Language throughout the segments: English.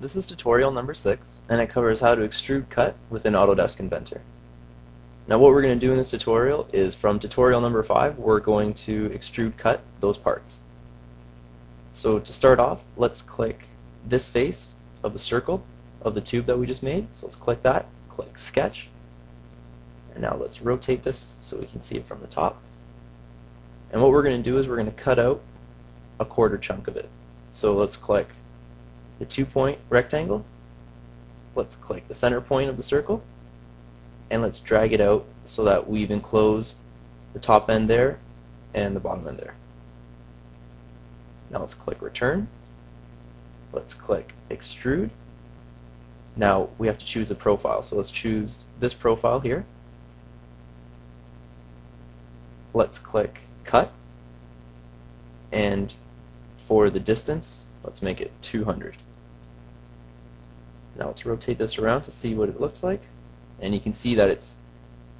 This is tutorial number 6, and it covers how to extrude cut within Autodesk Inventor. Now what we're going to do in this tutorial is from tutorial number 5, we're going to extrude cut those parts. So to start off, let's click this face of the circle of the tube that we just made. So let's click that, click Sketch, and now let's rotate this so we can see it from the top. And what we're going to do is we're going to cut out a quarter chunk of it. So let's click the two point rectangle. Let's click the center point of the circle and let's drag it out so that we've enclosed the top end there and the bottom end there. Now let's click return. Let's click extrude. Now we have to choose a profile. So let's choose this profile here. Let's click cut. And for the distance, let's make it 200. Now let's rotate this around to see what it looks like. And you can see that it's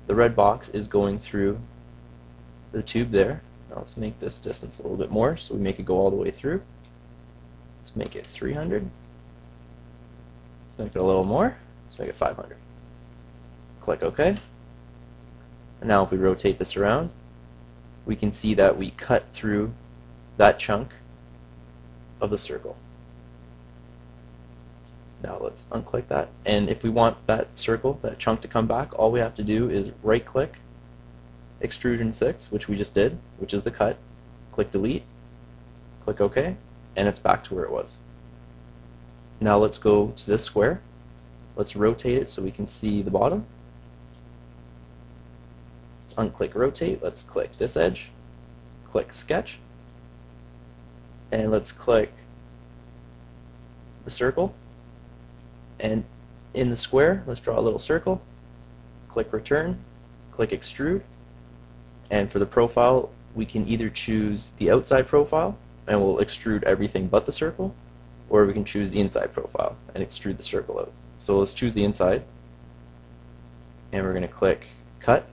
the red box is going through the tube there. Now let's make this distance a little bit more so we make it go all the way through. Let's make it 300. Let's make it a little more. Let's make it 500. Click OK. And now if we rotate this around, we can see that we cut through that chunk of the circle. Now let's unclick that. And if we want that circle, that chunk to come back, all we have to do is right click extrusion 6, which we just did, which is the cut, click delete, click OK, and it's back to where it was. Now let's go to this square. Let's rotate it so we can see the bottom. Let's unclick rotate. Let's click this edge. Click sketch. And let's click the circle and in the square, let's draw a little circle, click return, click extrude, and for the profile, we can either choose the outside profile and we'll extrude everything but the circle, or we can choose the inside profile and extrude the circle out. So let's choose the inside, and we're going to click cut,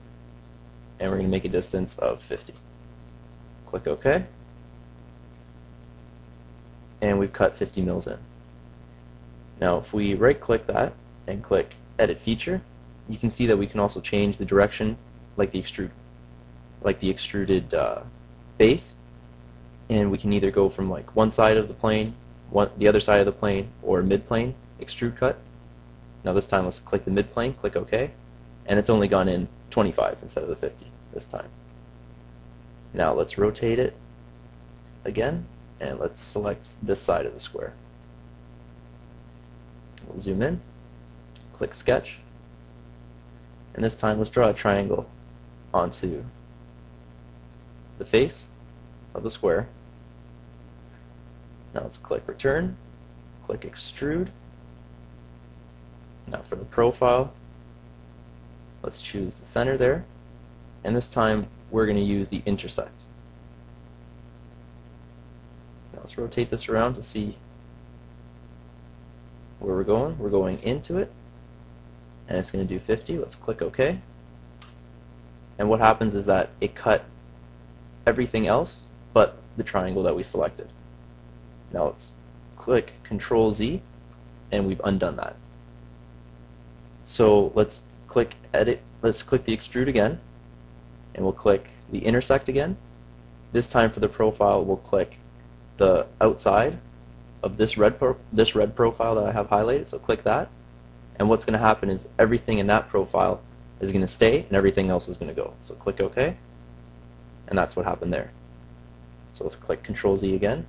and we're going to make a distance of 50. Click OK, and we've cut 50 mils in. Now if we right click that and click edit feature, you can see that we can also change the direction like the extrude like the extruded uh, base and we can either go from like one side of the plane, one, the other side of the plane, or mid plane extrude cut. Now this time let's click the mid plane, click OK, and it's only gone in 25 instead of the 50 this time. Now let's rotate it again and let's select this side of the square. We'll zoom in, click sketch, and this time let's draw a triangle onto the face of the square. Now let's click return, click extrude. Now for the profile, let's choose the center there, and this time we're going to use the intersect. Now let's rotate this around to see where we're going. We're going into it, and it's going to do 50. Let's click OK. And what happens is that it cut everything else but the triangle that we selected. Now let's click Control Z, and we've undone that. So let's click Edit. Let's click the Extrude again, and we'll click the Intersect again. This time for the profile, we'll click the outside of this red this red profile that I have highlighted. So click that, and what's going to happen is everything in that profile is going to stay, and everything else is going to go. So click OK, and that's what happened there. So let's click Control Z again,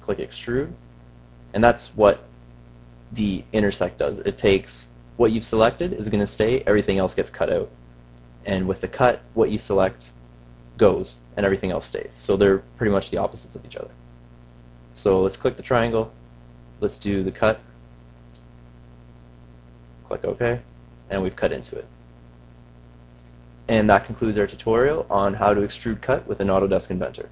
click Extrude, and that's what the intersect does. It takes what you've selected is going to stay, everything else gets cut out. And with the cut, what you select goes, and everything else stays. So they're pretty much the opposites of each other. So let's click the triangle. Let's do the cut. Click OK. And we've cut into it. And that concludes our tutorial on how to extrude cut with an Autodesk Inventor.